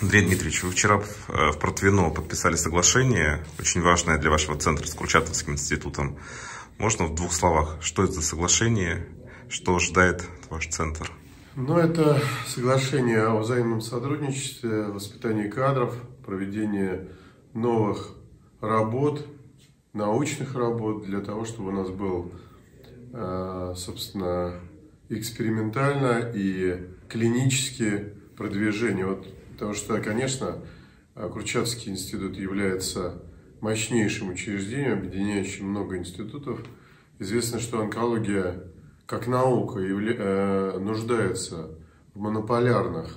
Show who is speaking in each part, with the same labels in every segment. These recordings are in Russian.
Speaker 1: Андрей Дмитриевич, вы вчера в Протвино подписали соглашение, очень важное для вашего центра с Курчатовским институтом. Можно в двух словах, что это за соглашение, что ожидает ваш центр?
Speaker 2: Ну, это соглашение о взаимном сотрудничестве, воспитании кадров, проведении новых работ, научных работ для того, чтобы у нас был, э, собственно, экспериментально и клинически продвижение. Вот, потому что, конечно, Курчатовский институт является мощнейшим учреждением, объединяющим много институтов. Известно, что онкология как наука э, нуждается в монополярных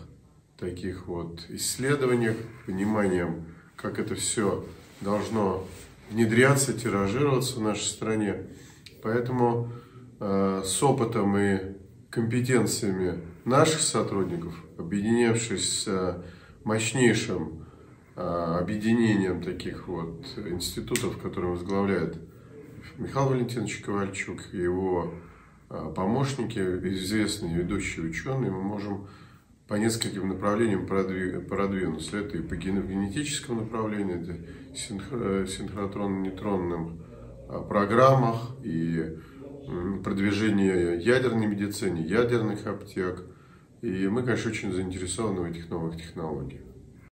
Speaker 2: таких вот исследованиях, пониманием, как это все должно внедряться, тиражироваться в нашей стране. Поэтому э, с опытом и компетенциями наших сотрудников, объединившись мощнейшим э, объединением таких вот институтов, которые возглавляет Михаил Валентинович Ковальчук и его а, помощники, известные ведущие ученые, мы можем по нескольким направлениям продвинуться. Это и по генетическому направлению, это синхротронно-нейтронным а, программах, и продвижение ядерной медицины, ядерных аптек. И мы, конечно, очень заинтересованы в этих новых технологиях.